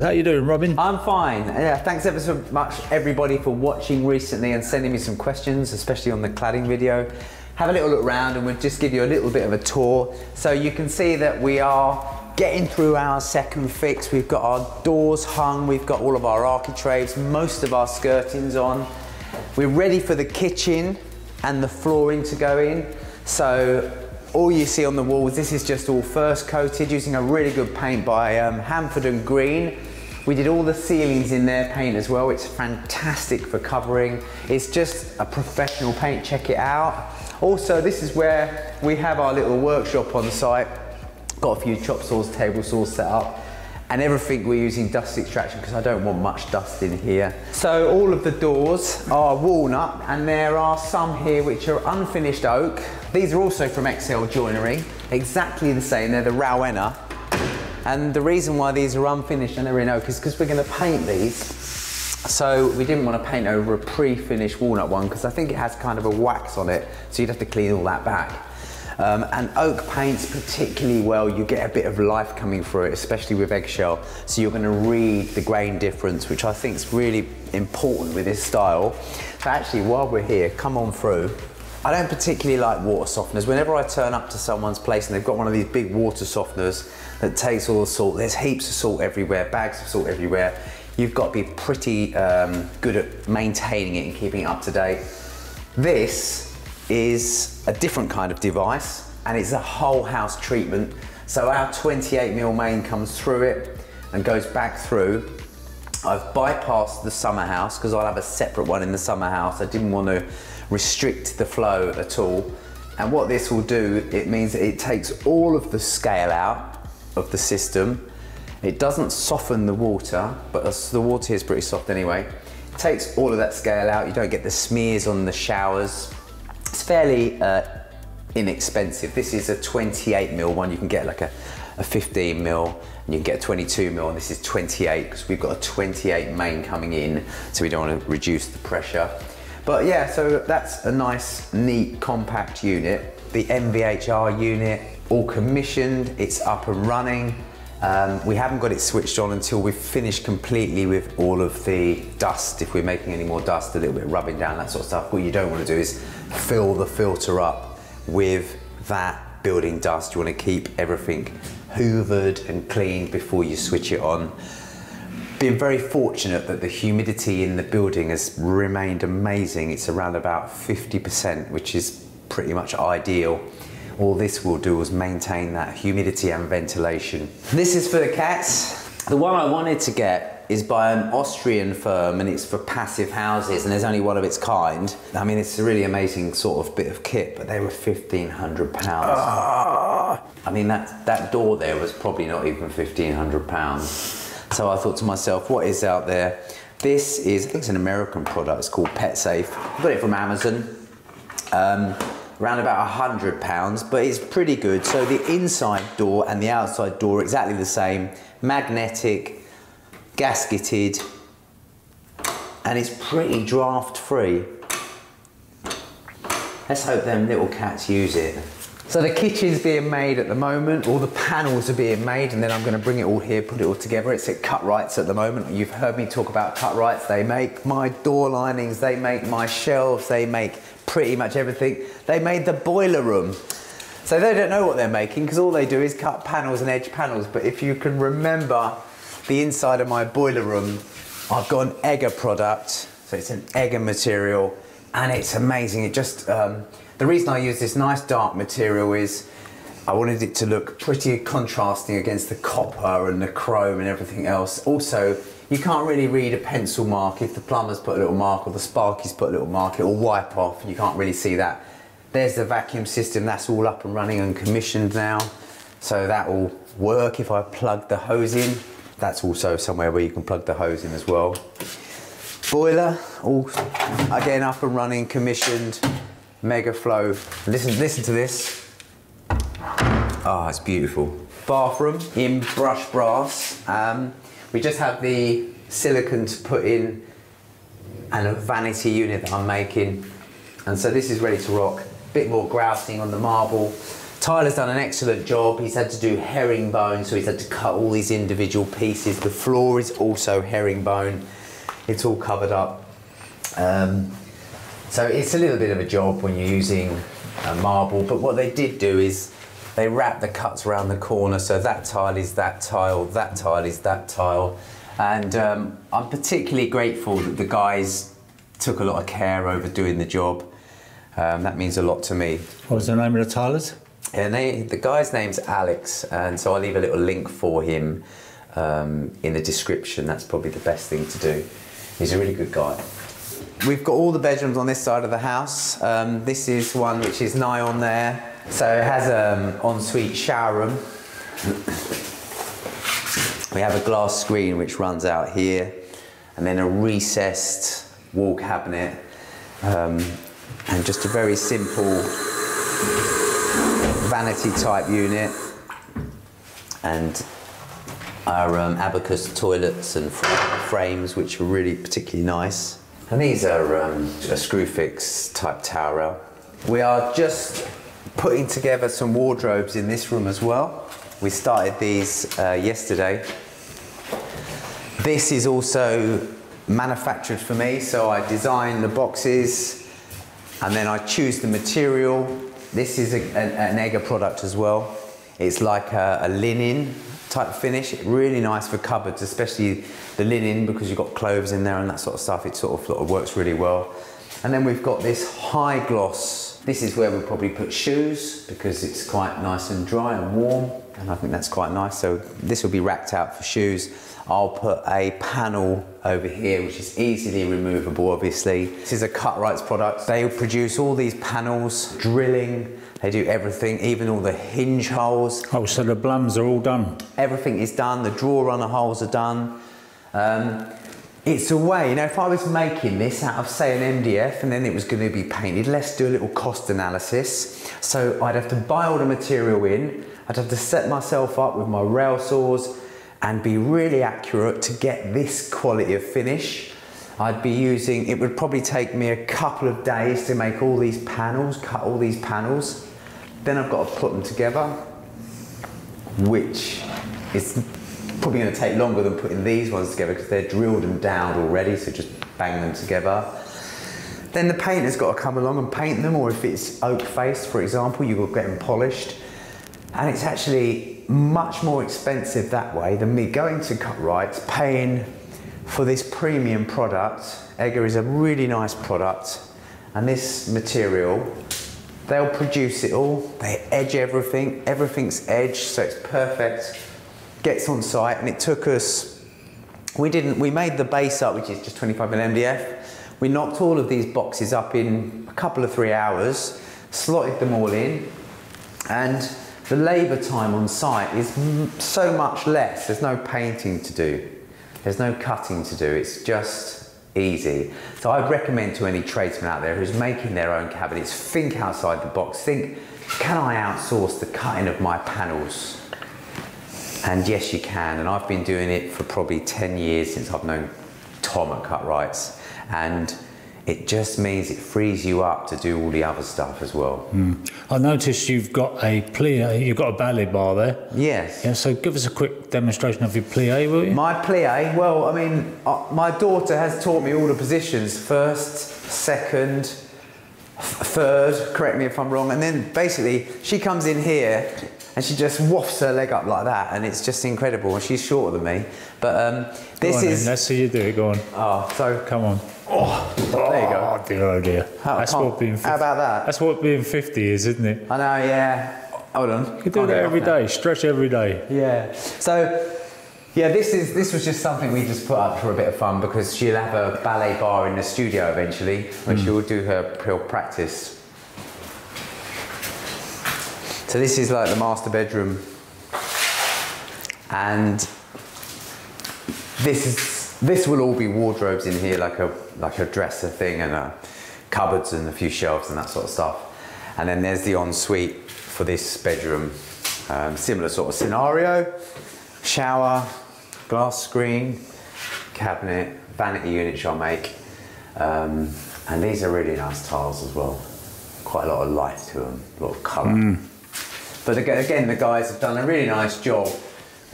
How you doing, Robin? I'm fine. Yeah, thanks ever so much everybody for watching recently and sending me some questions, especially on the cladding video. Have a little look around and we'll just give you a little bit of a tour. So you can see that we are getting through our second fix. We've got our doors hung, we've got all of our architraves, most of our skirtings on. We're ready for the kitchen and the flooring to go in. So all you see on the walls, this is just all first coated using a really good paint by um, Hanford and Green. We did all the ceilings in their paint as well. It's fantastic for covering. It's just a professional paint, check it out. Also, this is where we have our little workshop on site. Got a few chop saws, table saws set up and everything we're using dust extraction because I don't want much dust in here. So all of the doors are walnut and there are some here which are unfinished oak. These are also from XL Joinery, exactly the same, they're the Rowena. And the reason why these are unfinished and they're in oak is because we're going to paint these. So we didn't want to paint over a pre-finished walnut one because I think it has kind of a wax on it, so you'd have to clean all that back. Um, and oak paints particularly well, you get a bit of life coming through it, especially with eggshell. So you're gonna read the grain difference, which I think is really important with this style. So actually, while we're here, come on through. I don't particularly like water softeners. Whenever I turn up to someone's place and they've got one of these big water softeners that takes all the salt, there's heaps of salt everywhere, bags of salt everywhere. You've got to be pretty um, good at maintaining it and keeping it up to date. This is a different kind of device and it's a whole house treatment. So our 28 mil main comes through it and goes back through. I've bypassed the summer house because I'll have a separate one in the summer house. I didn't want to restrict the flow at all. And what this will do, it means it takes all of the scale out of the system. It doesn't soften the water, but the water is pretty soft anyway. It takes all of that scale out. You don't get the smears on the showers it's fairly uh, inexpensive. This is a 28 mil one. You can get like a, a 15 mil and you can get a 22 mil and this is 28 because we've got a 28 main coming in so we don't want to reduce the pressure. But yeah, so that's a nice, neat, compact unit. The MVHR unit, all commissioned, it's up and running. Um, we haven't got it switched on until we've finished completely with all of the dust. If we're making any more dust, a little bit rubbing down, that sort of stuff. What you don't want to do is fill the filter up with that building dust. You want to keep everything hoovered and cleaned before you switch it on. Been very fortunate that the humidity in the building has remained amazing. It's around about 50%, which is pretty much ideal all this will do is maintain that humidity and ventilation. This is for the cats. The one I wanted to get is by an Austrian firm and it's for passive houses and there's only one of its kind. I mean, it's a really amazing sort of bit of kit, but they were 1500 pounds. Ah. I mean, that, that door there was probably not even 1500 pounds. So I thought to myself, what is out there? This is, I think it's an American product, it's called PetSafe. I got it from Amazon. Um, around about a hundred pounds, but it's pretty good. So the inside door and the outside door exactly the same, magnetic, gasketed, and it's pretty draft free. Let's hope them little cats use it. So the kitchen's being made at the moment, all the panels are being made, and then I'm gonna bring it all here, put it all together. It's at Cutwrights at the moment. You've heard me talk about Cutwrights. They make my door linings, they make my shelves, they make pretty much everything. They made the boiler room. So they don't know what they're making because all they do is cut panels and edge panels. But if you can remember the inside of my boiler room, I've got an Egger product. So it's an Egger material and it's amazing. It just, um, the reason I use this nice dark material is I wanted it to look pretty contrasting against the copper and the chrome and everything else. Also, you can't really read a pencil mark if the plumber's put a little mark or the sparky's put a little mark, it will wipe off. and You can't really see that. There's the vacuum system, that's all up and running and commissioned now. So that will work if I plug the hose in. That's also somewhere where you can plug the hose in as well. Boiler, all again up and running, commissioned. Megaflo. Listen, listen to this. Ah, oh, it's beautiful. Bathroom in brush brass. Um, we just have the silicone to put in and a vanity unit that I'm making. And so this is ready to rock. Bit more grouting on the marble. Tiler's done an excellent job. He's had to do herringbone, so he's had to cut all these individual pieces. The floor is also herringbone. It's all covered up. Um, so it's a little bit of a job when you're using uh, marble, but what they did do is they wrap the cuts around the corner, so that tile is that tile, that tile is that tile. And um, I'm particularly grateful that the guys took a lot of care over doing the job. Um, that means a lot to me. What was the name of the tilers? And they, the guy's name's Alex, and so I'll leave a little link for him um, in the description. That's probably the best thing to do. He's a really good guy. We've got all the bedrooms on this side of the house. Um, this is one which is nigh on there. So it has an ensuite shower room. We have a glass screen which runs out here, and then a recessed wall cabinet, um, and just a very simple vanity type unit, and our um, Abacus toilets and frames, which are really particularly nice. And these are um, a Screwfix type tower. We are just putting together some wardrobes in this room as well. We started these uh, yesterday. This is also manufactured for me, so I design the boxes and then I choose the material. This is a, an, an Egger product as well. It's like a, a linen type finish. Really nice for cupboards, especially the linen because you've got clothes in there and that sort of stuff. It sort of, sort of works really well. And then we've got this high gloss. This is where we'll probably put shoes because it's quite nice and dry and warm. And I think that's quite nice. So this will be racked out for shoes. I'll put a panel over here, which is easily removable, obviously. This is a Cutwrights product. They produce all these panels, drilling, they do everything, even all the hinge holes. Oh, so the blums are all done? Everything is done, the drawer runner holes are done. Um, it's a way, you know, if I was making this out of, say, an MDF and then it was going to be painted, let's do a little cost analysis. So I'd have to buy all the material in, I'd have to set myself up with my rail saws and be really accurate to get this quality of finish. I'd be using, it would probably take me a couple of days to make all these panels, cut all these panels. Then I've got to put them together, which is probably going to take longer than putting these ones together because they're drilled and downed already, so just bang them together. Then the painter's got to come along and paint them, or if it's oak face, for example, got to get them polished. And it's actually much more expensive that way than me going to Cutwrights, paying for this premium product. Egger is a really nice product, and this material, they'll produce it all. They edge everything, everything's edged, so it's perfect gets on site and it took us, we didn't, we made the base up, which is just 25 mm MDF. We knocked all of these boxes up in a couple of three hours, slotted them all in, and the labour time on site is so much less. There's no painting to do. There's no cutting to do. It's just easy. So I'd recommend to any tradesman out there who's making their own cabinets, think outside the box. Think, can I outsource the cutting of my panels? And yes, you can. And I've been doing it for probably 10 years since I've known Tom at Cutwrights. And it just means it frees you up to do all the other stuff as well. Mm. I noticed you've got a plie, you've got a ballet bar there. Yes. Yeah, so give us a quick demonstration of your plie, will you? My plie, well, I mean, uh, my daughter has taught me all the positions first, second, third, correct me if I'm wrong, and then basically she comes in here and she just wafts her leg up like that, and it's just incredible. And she's shorter than me, but um, this on, is. Then. Let's see you do it. Go on. Oh, so come on. Oh, there you go. Oh dear, oh dear. How, that's what being. 50, how about that? That's what being 50 is, isn't it? I know. Yeah. Hold on. You can do that every day. Stretch every day. Yeah. So. Yeah, this is this was just something we just put up for a bit of fun because she'll have a ballet bar in the studio eventually, where mm. she'll do her real practice so this is like the master bedroom. And this is this will all be wardrobes in here, like a like a dresser thing and a cupboards and a few shelves and that sort of stuff. And then there's the ensuite for this bedroom. Um, similar sort of scenario. Shower, glass screen, cabinet, vanity unit I'll make. Um, and these are really nice tiles as well. Quite a lot of life to them, a lot of colour. Mm. But again, the guys have done a really nice job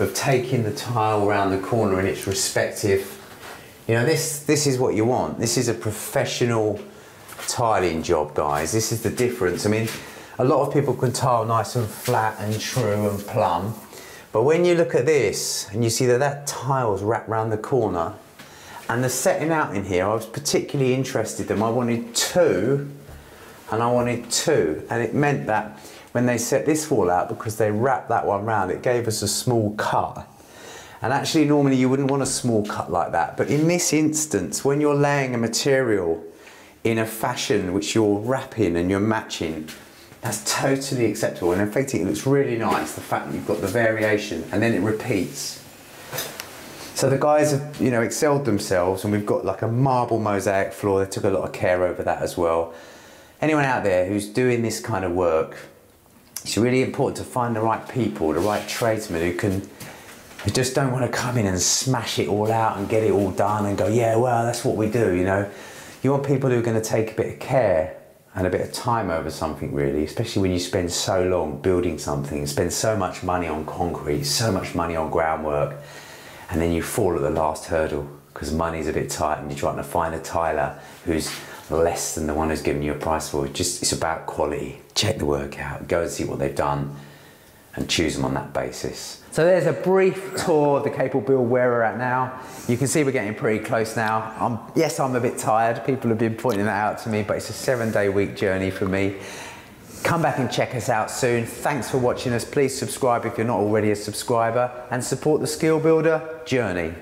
of taking the tile around the corner in its respective. You know, this this is what you want. This is a professional tiling job, guys. This is the difference. I mean, a lot of people can tile nice and flat and true and plumb, but when you look at this and you see that that tile's wrapped around the corner, and the setting out in here, I was particularly interested in. I wanted two, and I wanted two, and it meant that when they set this wall out, because they wrapped that one round, it gave us a small cut. And actually, normally you wouldn't want a small cut like that, but in this instance, when you're laying a material in a fashion which you're wrapping and you're matching, that's totally acceptable. And in fact, it looks really nice, the fact that you've got the variation and then it repeats. So the guys have, you know, excelled themselves, and we've got like a marble mosaic floor. They took a lot of care over that as well. Anyone out there who's doing this kind of work, it's really important to find the right people, the right tradesmen who can, who just don't want to come in and smash it all out and get it all done and go, yeah, well, that's what we do, you know. You want people who are going to take a bit of care and a bit of time over something, really, especially when you spend so long building something, spend so much money on concrete, so much money on groundwork and then you fall at the last hurdle because money's a bit tight and you're trying to find a tiler who's less than the one who's giving you a price for. Just it's about quality. Check the work out, go and see what they've done, and choose them on that basis. So there's a brief tour of the Capel Build where we're at now. You can see we're getting pretty close now. I'm, yes, I'm a bit tired. People have been pointing that out to me, but it's a seven-day week journey for me. Come back and check us out soon. Thanks for watching us. Please subscribe if you're not already a subscriber and support the Skill Builder journey.